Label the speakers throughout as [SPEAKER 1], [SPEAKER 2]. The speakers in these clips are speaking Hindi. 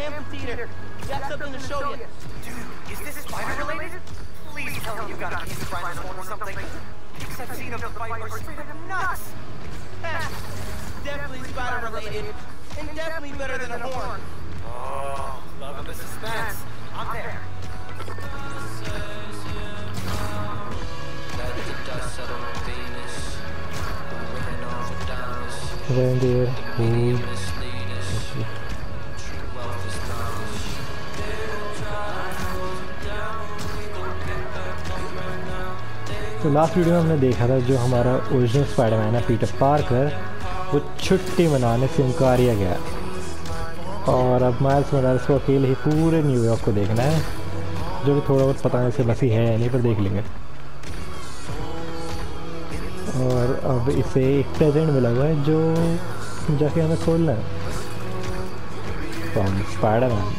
[SPEAKER 1] Dip over to. Got something to show you.
[SPEAKER 2] Dude, is this spider related? Please tell me you got a piece of spider's horn or something. Pics I've seen of the fight are straight up nuts.
[SPEAKER 1] definitely spider related. And definitely better than a horn.
[SPEAKER 2] Oh, loving the suspense. I'm there.
[SPEAKER 3] Let
[SPEAKER 4] तो लास्ट वीडियो में हमने देखा था जो हमारा ओरिजिनल स्पाइडरमैन है पीटर पार्कर वो छुट्टी मनाने से इनकार गया। और अब माइल्स मोरालेस को अकेले ही पूरे न्यूयॉर्क को देखना है, जो कि थोड़ा बहुत पता नहीं से बसी है या नहीं, पर देख लेंगे। और अब इसे एक प्रेजेंट मिला हुआ है जो जाके हमें खोलना है। From Spiderman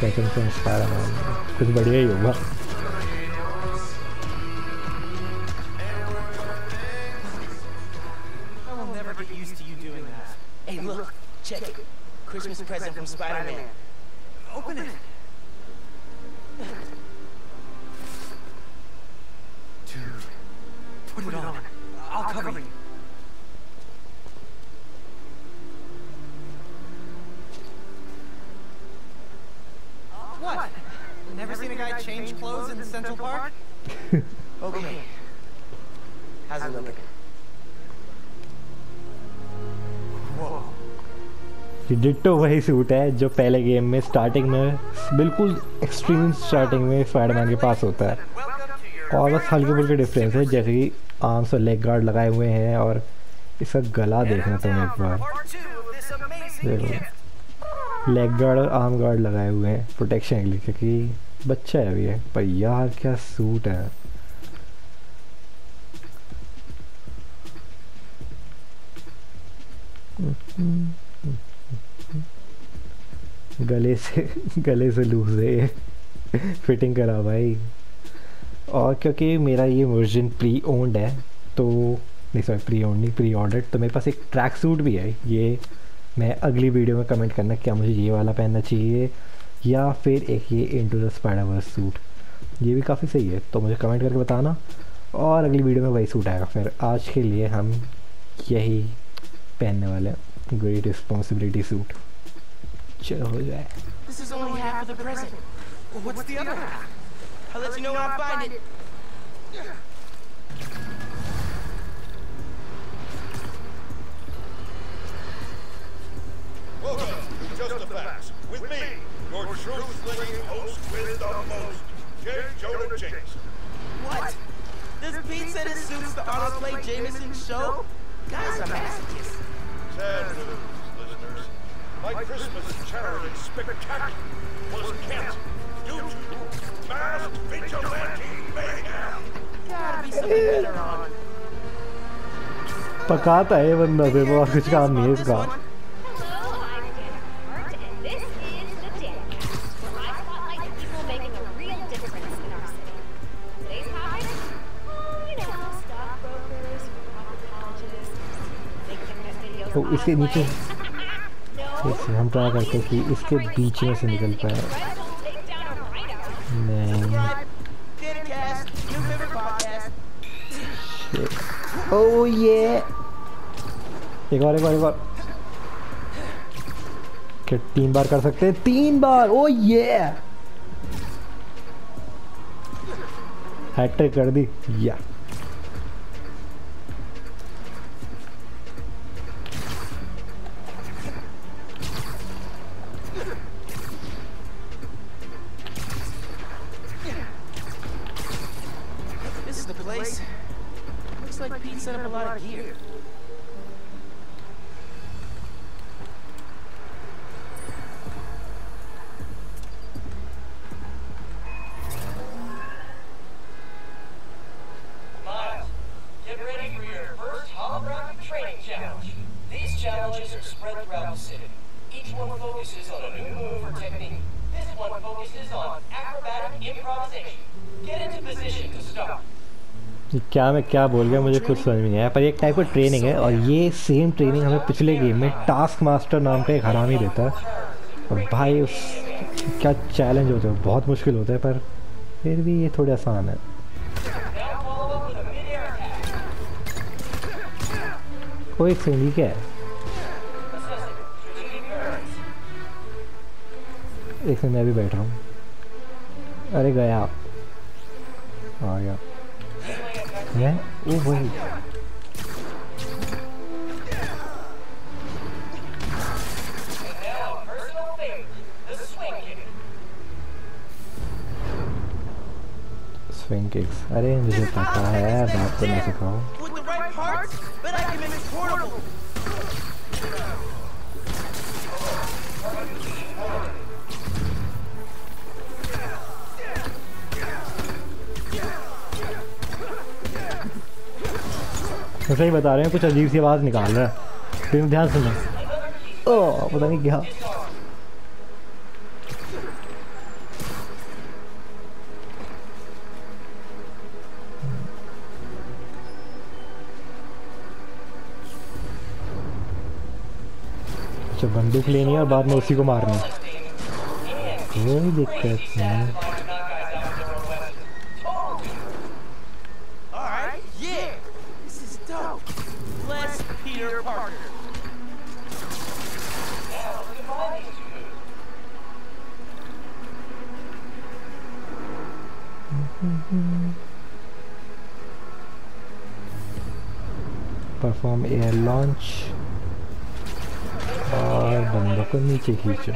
[SPEAKER 4] second from Spiderman कुछ बढ़िया ही होगा।
[SPEAKER 1] From Spider-Man.
[SPEAKER 2] Open
[SPEAKER 4] डिट्टो वही सूट है जो पहले गेम में स्टार्टिंग में, बिल्कुल एक्सट्रीम स्टार्टिंग में स्पाइडरमैन के पास होता है। और बस हल्के फुल्के डिफरेंस है, जैसे कि आर्म्स और लेग गार्ड लगाए हुए हैं और इसका गला देखना तुम एक बार। लेग गार्ड और आर्म गार्ड लगाए हुए हैं प्रोटेक्शन के लिए, क्योंकि बच्चा है अभी ये। पर यार, क्या सूट है। गले से गले से लूज है फिटिंग करा भाई। और क्योंकि मेरा ये वर्जन प्री ओन्ड है तो नहीं सॉरी प्री ओन्ड नहीं प्री ऑर्डर तो मेरे पास एक ट्रैक सूट भी है। ये मैं अगली वीडियो में कमेंट करना क्या मुझे ये वाला पहनना चाहिए, या फिर एक ये इंटू द स्पाइडरवर्स सूट ये भी काफ़ी सही है तो मुझे कमेंट करके बताना। और अगली वीडियो में वही सूट आएगा। फिर आज के लिए हम यही पहनने वाले हैं। Great responsibility suit Chill, relax.
[SPEAKER 1] This is only half of the present.
[SPEAKER 2] Well, what's, what's the, the other half?
[SPEAKER 1] I'll let, you, know when I find it. it.
[SPEAKER 5] Welcome to Just the Facts. With me, your truth-slinging host with the most, J. Jonah Jameson.
[SPEAKER 1] What? This Pete said it suits the Honest Play Jameson show?
[SPEAKER 5] spectacular was canceled due to masked vigilante mayhem.
[SPEAKER 1] Gotta be something better on.
[SPEAKER 4] पकाता है ये बंदा फिर वो और कुछ काम नहीं है इसका
[SPEAKER 6] Hello, I'm Dana Hart, and this is the Danacast, where I spotlight the people making a real difference in our city. Today's topic? Oh, you know, stockbrokers, proctologists, big internet videos.
[SPEAKER 4] तो इसके नीचे जैसे हम ट्राई करते हैं कि इसके बीच में से निकल पाए. ओ ये एक बार एक बार एक बार। क्या तीन बार कर सकते हैं? तीन बार। ओ ये हैट्रिक कर दी। या क्या मैं क्या बोल गया, मुझे कुछ समझ नहीं आया, पर एक टाइप का ट्रेनिंग है और ये सेम ट्रेनिंग हमें पिछले गेम में टास्क मास्टर नाम का एक हरामी देता है और भाई उस, क्या चैलेंज होते हैं, बहुत मुश्किल होता है, पर फिर भी ये थोड़े आसान है. कोई सेम क्या है. एक मैं भी बैठ रहा हूँ अरे गया आ गया है ओ वही
[SPEAKER 7] And now a personal favorite, the swing kick.
[SPEAKER 4] Swing kicks अरे मुझे पता है बात तो नहीं सिखाओ सही बता रहे हैं, कुछ अजीब सी आवाज़ निकाल रहा है। फिर ध्यान सुनना। ओ, पता नहीं क्या। अच्छा बंदूक लेनी है और बाद में उसी को मारना कोई दिक्कत नहीं परफॉर्म एयर लॉन्च और बंदों को नीचे खींचो।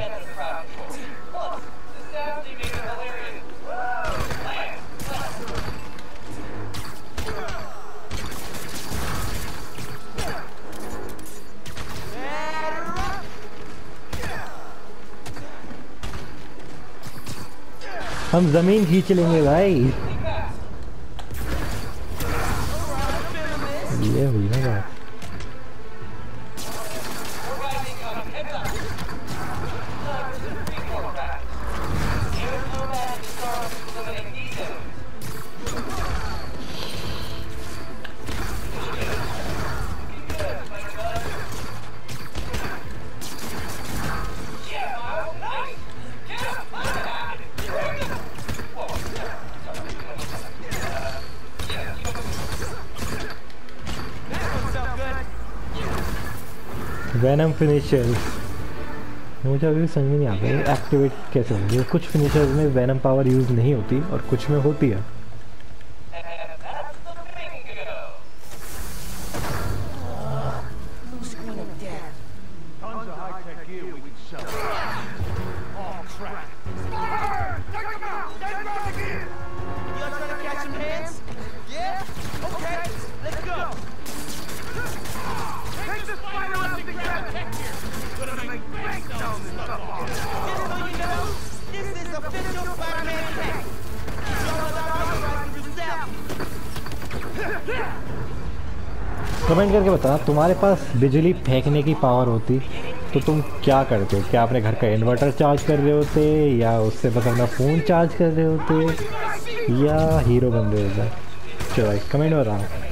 [SPEAKER 4] हम ज़मीन खींच लेंगे भाई। फिनिशर्स मुझे अभी समझ में नहीं आता एक्टिवेट कैसे होंगे। कुछ फिनिशर्स में वैनम पावर यूज़ नहीं होती और कुछ में होती है। बता तुम्हारे पास बिजली फेंकने की पावर होती तो तुम क्या करते? क्या अपने घर का इन्वर्टर चार्ज कर रहे होते, या उससे बस अपना फ़ोन चार्ज कर रहे होते, या हीरो बन रहे होते? चलो कमेंट बताओ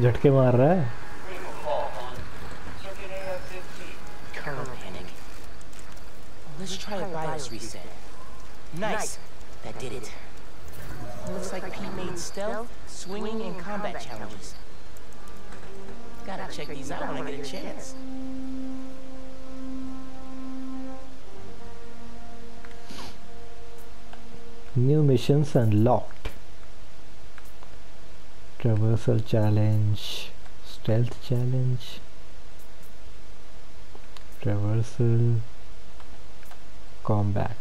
[SPEAKER 4] झटके मार रहा है
[SPEAKER 7] Circuit AF-15.
[SPEAKER 1] Colonel Panic. Let's try a BIOS reset. Nice. That did it. Looks like Pete made stealth, swinging, and combat challenges. Gotta check these out when I get a chance.
[SPEAKER 4] New missions unlocked. Traversal challenge, stealth challenge, traversal, combat.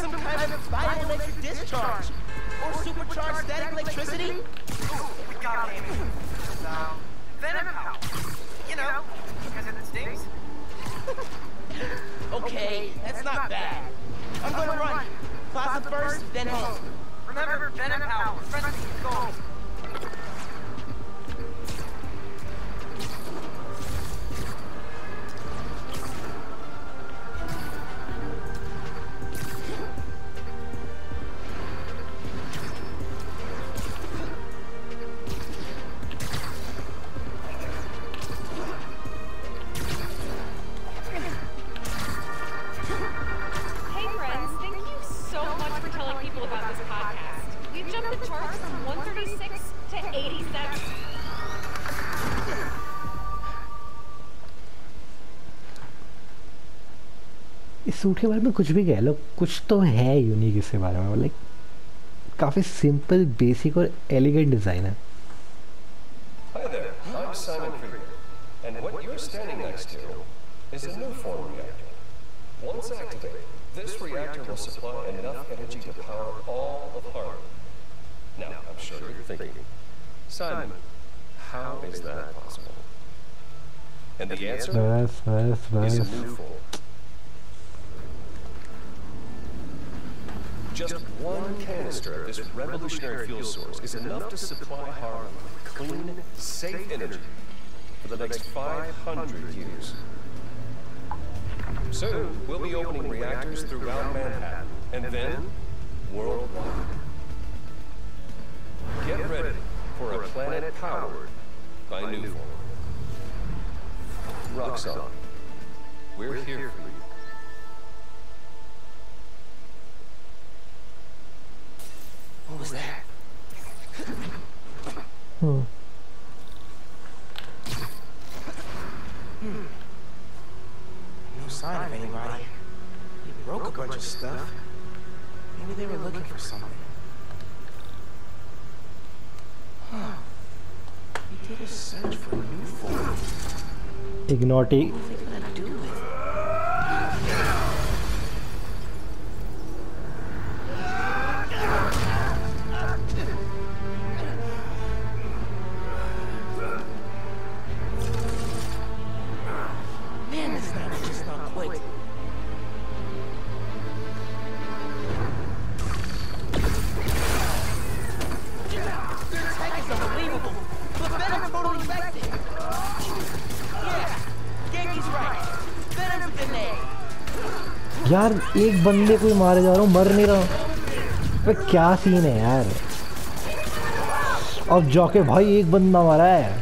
[SPEAKER 1] Some kind of spider electric discharge. Or supercharged static electricity.
[SPEAKER 2] Ooh, we got him. Um, venom power. You know, because it stings.
[SPEAKER 1] Okay, that's not bad. I'm gonna run. Plaza first, then home.
[SPEAKER 2] Remember, venom power. Friendly gold.
[SPEAKER 4] Suit के बारे में कुछ भी कह लो कुछ तो है यूनिक इसके बारे में लाइक काफ़ी सिंपल बेसिक और एलिगेंट डिज़ाइन है
[SPEAKER 8] Hi there, I'm Simon Krieger, and what you're standing next to is a new form reactor. Once activated, this reactor will supply enough energy to power all of Harlem. Now, I'm sure you're thinking, Simon, how is that possible? And the answer is a new form. Just one canister of this revolutionary fuel source is enough to supply Harlem with clean, safe energy for the next 500 years. Soon, we'll be opening reactors throughout Manhattan, and then worldwide. Get ready for a planet powered by Nuform. Roxxon, we're here
[SPEAKER 1] What was that?
[SPEAKER 4] Hmm. Hmm.
[SPEAKER 1] No sign of anybody. He broke a bunch of stuff. Maybe they were looking for something. Huh. He did a search for a new form.
[SPEAKER 4] Ignoti एक बंदे को ही मारे जा रहा हूँ, मर नहीं रहा हूँ। क्या सीन है यार? अब जाके भाई एक बंदा मारा है.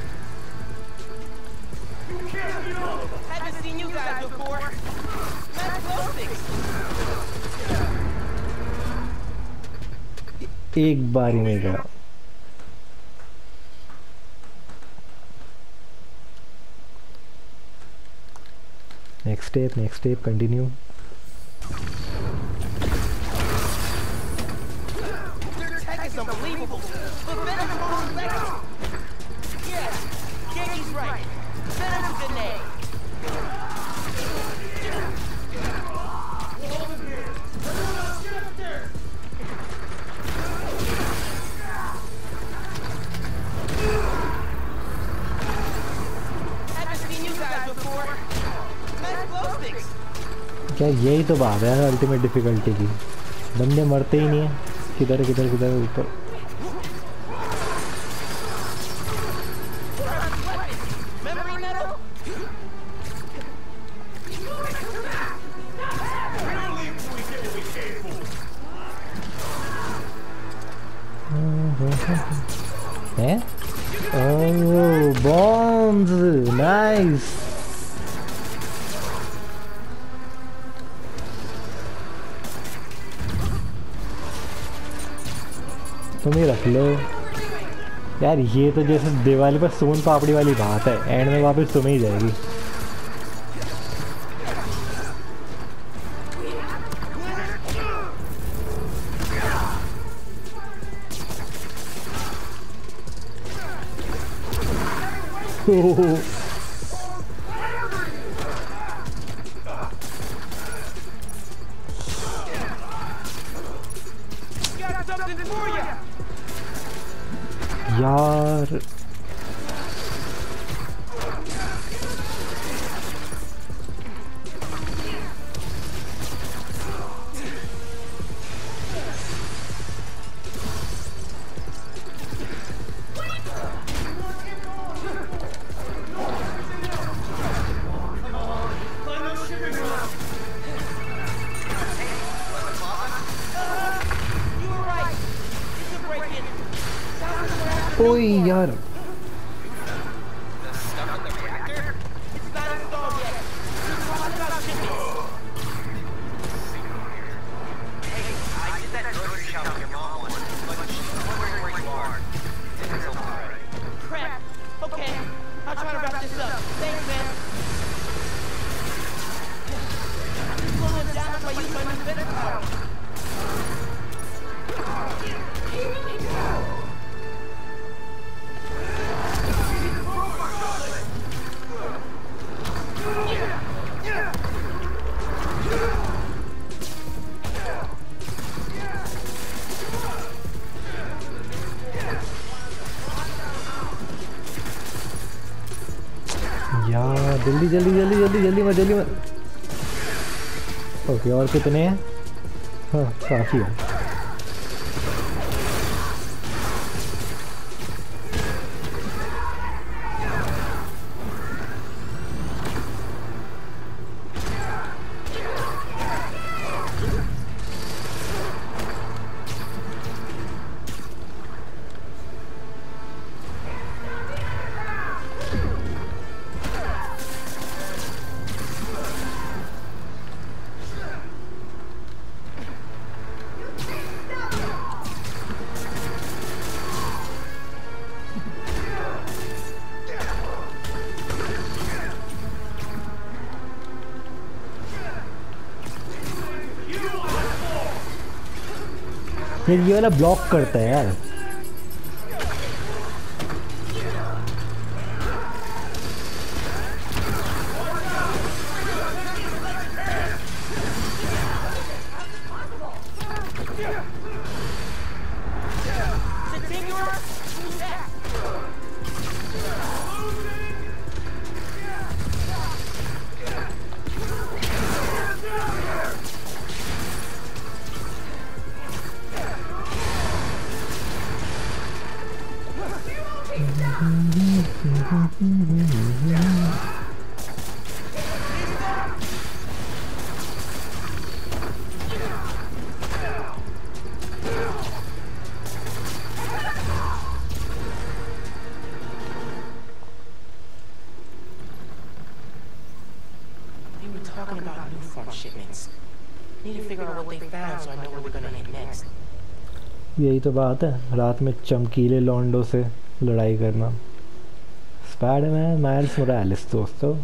[SPEAKER 4] एक बार नहीं गया।
[SPEAKER 1] Next step next step continue
[SPEAKER 4] क्या यही तो बात है अल्टीमेट डिफिकल्टी की। बंदे मरते ही नहीं है। किधर किधर किधर ऊपर। यार, ये तो जैसे दिवाली पर सोन पापड़ी वाली बात है। एंड में वापस तुम्हें ही जाएगी। ओह।
[SPEAKER 1] like we're after
[SPEAKER 4] ओए यार जल्दी जल्दी जल्दी जल्दी जल्दी मत जल्दी मत। ओके, और कितने हैं? हाँ काफ़ी है। फिर ये वाला ब्लॉक करता है यार।
[SPEAKER 1] Form shipments. Need to figure out what they found so I know where we're gonna hit next.
[SPEAKER 4] यही तो बात है रात में चमकीले लॉन्डो से लड़ाई करना स्पाइडरमैन माइल्स मोरालिस दोस्तों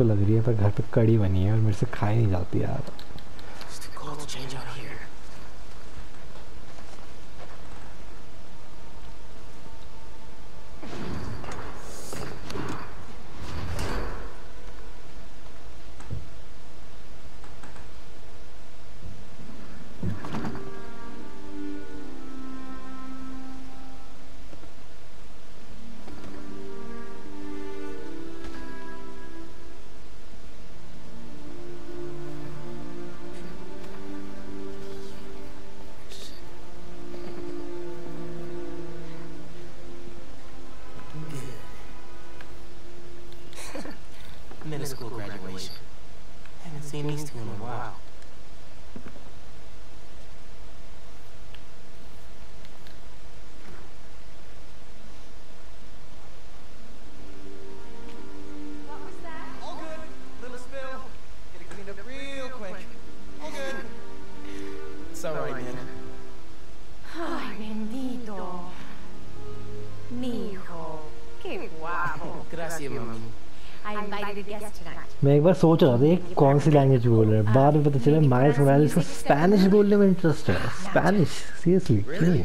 [SPEAKER 4] तो लग रही है पर घर पे कड़ी बनी है और मेरे से खाई नहीं जाती यार। मैं एक बार सोच रहा था ये कौन सी लैंग्वेज बोल रहे हैं? बाद में पता चला माइल्स मोरालेस को स्पेनिश बोलने में इंटरेस्ट है। स्पेनिश सीरियसली
[SPEAKER 1] on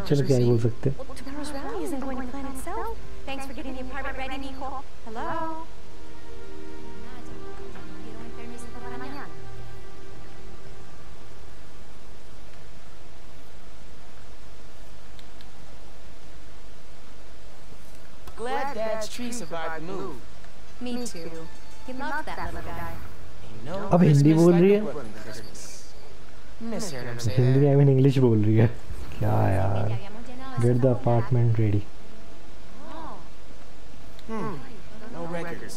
[SPEAKER 4] चलो क्या ही बोल सकते हैं।
[SPEAKER 1] Tree survived the move.
[SPEAKER 6] Me too. He loved that little guy.
[SPEAKER 4] अब हिंदी बोल रही है? हिंदी आई मीन इंग्लिश बोल रही है क्या यार get
[SPEAKER 6] the
[SPEAKER 4] apartment ready
[SPEAKER 6] Oh.
[SPEAKER 1] Hmm. No records.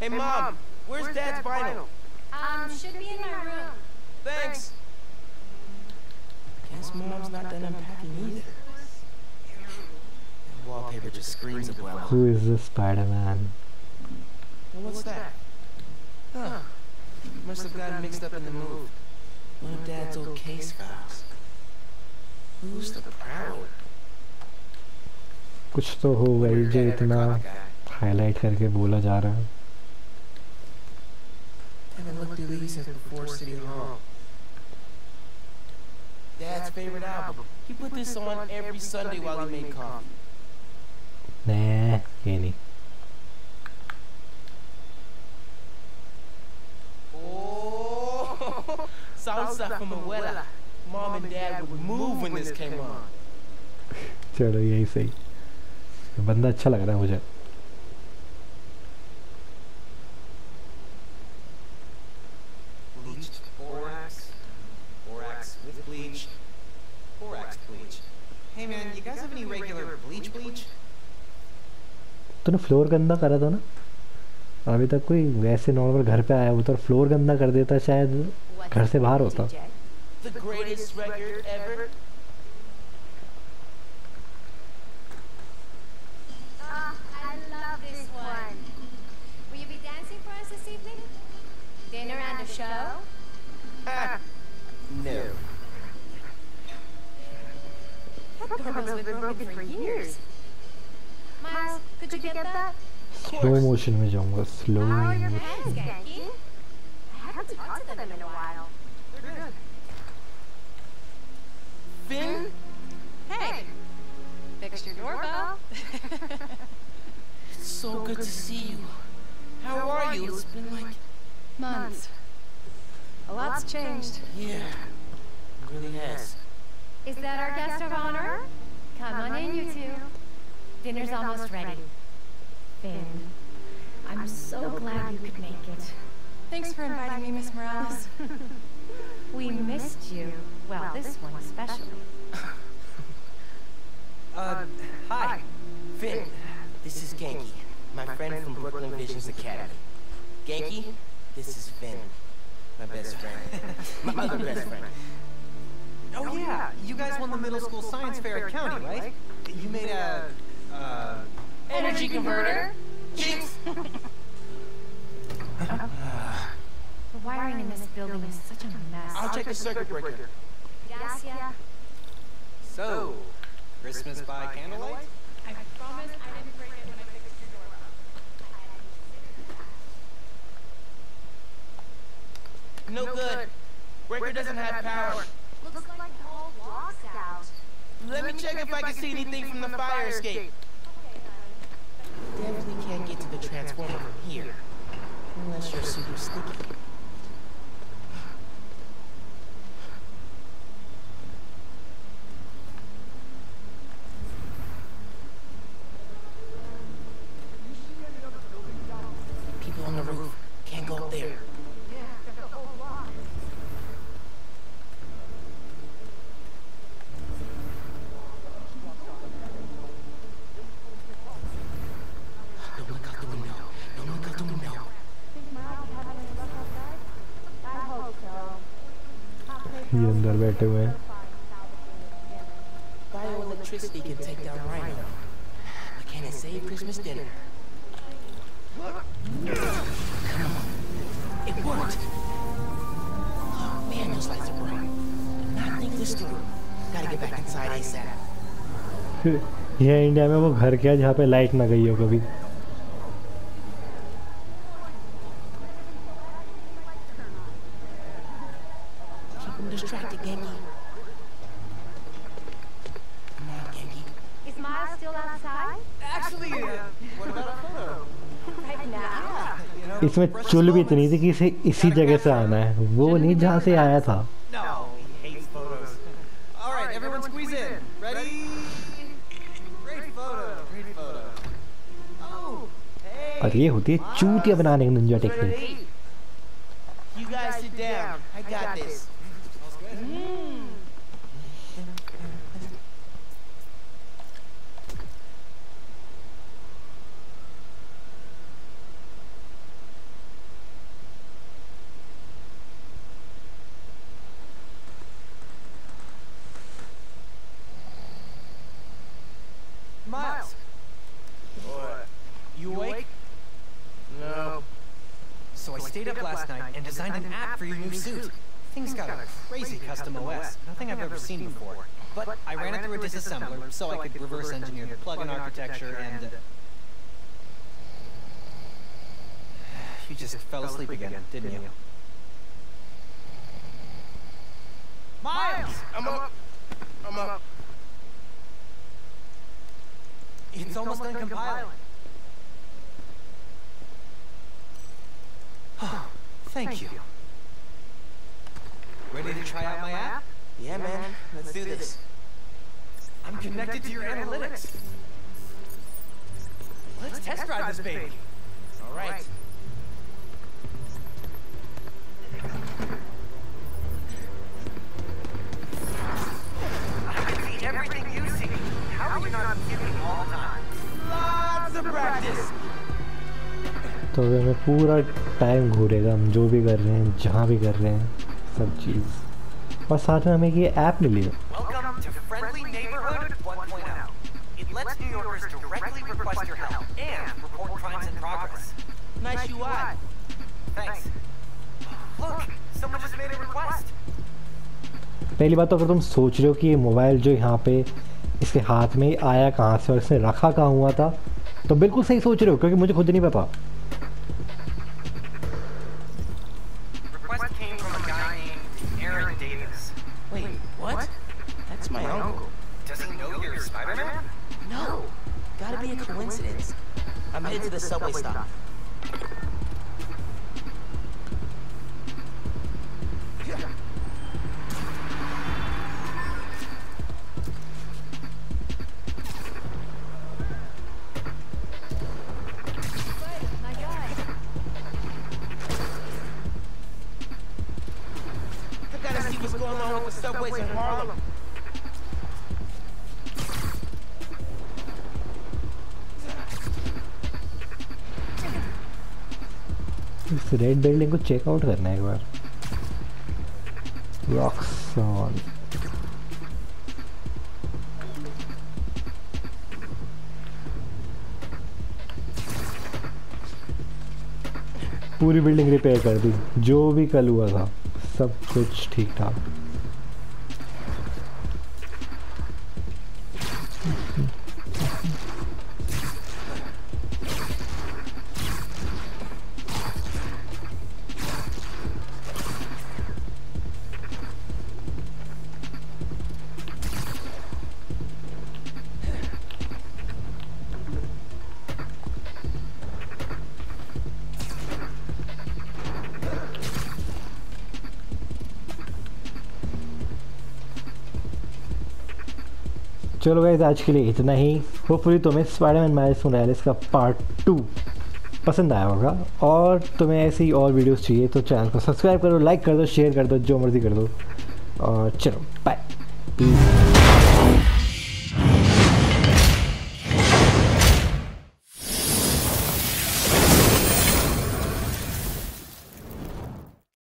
[SPEAKER 1] Hey, Mom, where's Dad's vinyl?
[SPEAKER 6] Um, should be in my room.
[SPEAKER 1] Thanks. Guess Mom's not done unpacking either. That wallpaper just screams of well.
[SPEAKER 4] Who is the Spiderman
[SPEAKER 1] Well, what's that? Huh. Must have gotten mixed up in the move. One of Dad's old case files. Who's the proud?
[SPEAKER 4] कुछ तो हो गई जो इतना हाईलाइट करके बोला जा रहा है
[SPEAKER 1] Haven't looked through these since before City Hall. Dad's favorite album. He put this on every Sunday while he made coffee.
[SPEAKER 4] नहीं ये
[SPEAKER 1] Oh, salsa from abuela. Mom and Dad would move when this came on.
[SPEAKER 4] चलो यही सही बंदा अच्छा लग रहा है मुझे फ्लोर गंदा करा था ना? अभी तक कोई वैसे नॉर्मल घर पे आया होता तो फ्लोर गंदा कर देता शायद घर से बाहर होता।
[SPEAKER 6] Marl, could you get that?
[SPEAKER 4] Slow motion में जाऊंगा slow
[SPEAKER 6] How are your pants, Genki? I haven't talked to them in a while.
[SPEAKER 1] Finn?
[SPEAKER 6] Hey, fixed your doorbell.
[SPEAKER 1] It's so good to see you. How are you? It's been like,
[SPEAKER 6] Months. A lot's changed.
[SPEAKER 1] yeah, it really has.
[SPEAKER 6] Is that our guest of honor? Come on in, you two. Dinner's almost ready. Finn, I'm so glad you could make it.
[SPEAKER 9] Thanks for inviting me, Miss Morales.
[SPEAKER 6] We missed you. Well, this one especially.
[SPEAKER 2] Uh, hi.
[SPEAKER 1] Finn, this is Genki, my friend from Brooklyn Visions Academy. Genki, this is Finn, my best friend. My other best friend.
[SPEAKER 2] Oh yeah, you guys won the middle school science fair at County, right? You made a, uh,
[SPEAKER 1] Energy converter. Jinx.
[SPEAKER 6] The wiring in this building is such a mess.
[SPEAKER 1] I'll check the circuit breaker.
[SPEAKER 6] Gracias.
[SPEAKER 2] so, Christmas by candlelight?
[SPEAKER 9] I promise I didn't break it when I fixed your doorbell.
[SPEAKER 1] No good. Breaker doesn't have power.
[SPEAKER 6] Looks like the whole block's out.
[SPEAKER 1] Let me check if I can see anything from the fire escape. Definitely can't get to the transformer from here. Unless you're super sticky.
[SPEAKER 4] बैठे हुए
[SPEAKER 1] Bioelectricity can take down Rhino. But can it save Christmas dinner? Come on. It worked. Oh man, those lights are bright. Not think this through. Gotta get back inside ASAP.
[SPEAKER 4] ये इंडिया में वो घर क्या जहाँ पे लाइट ना गई हो कभी
[SPEAKER 1] Keep him distracted, Genki. Come on, Genki.
[SPEAKER 6] Is Miles still outside?
[SPEAKER 2] Actually, uh, what about a photo?
[SPEAKER 6] Right now?
[SPEAKER 2] You know,
[SPEAKER 4] इसमें चुल भी इतनी थी कि इसे इसी जगह से आना है। वो नहीं जहाँ से आया था। और ये होती है चूतिया बनाने की
[SPEAKER 2] ninja technique. Designed an app for your new suit. Thing's got a crazy custom OS, nothing I've ever seen before. But I ran it through a disassembler so I could reverse engineer the plugin architecture and. Uh, you just fell asleep again, didn't you? Miles!
[SPEAKER 1] I'm up. Let's do this.
[SPEAKER 2] I'm connected to your analytics. Let's test drive this baby.
[SPEAKER 1] All right.
[SPEAKER 2] I can see everything you see. How are you not skipping all time?
[SPEAKER 1] Lots of practice.
[SPEAKER 4] तो हमें पूरा टाइम घूरेगा हम जो भी कर रहे हैं जहाँ भी कर रहे हैं सब चीज़ और साथ में हमें ये ऐप मिली है। पहली बात तो अगर तुम सोच रहे हो कि ये मोबाइल जो यहाँ पे इसके हाथ में आया कहाँ से और इसने रखा कहाँ हुआ था तो बिल्कुल सही सोच रहे हो क्योंकि मुझे खुद नहीं पता।
[SPEAKER 1] Wait, what? That's my uncle.
[SPEAKER 2] Does he know you're Spider-Man?
[SPEAKER 1] No. Gotta be a coincidence. I'm headed to the subway stop.
[SPEAKER 4] Building को चेकआउट करना है एक बार। रॉक्सॉन पूरी बिल्डिंग रिपेयर कर दी। जो भी कल हुआ था, सब कुछ ठीक ठाक चलो गाइज़ आज के लिए इतना ही। होपफुली तुम्हें स्पाइडरमैन माइल्स मोरालिस का पार्ट टू पसंद आया होगा। और तुम्हें ऐसी और वीडियोस चाहिए तो चैनल को सब्सक्राइब करो लाइक कर दो शेयर कर दो, जो मर्ज़ी कर दो। और चलो बाय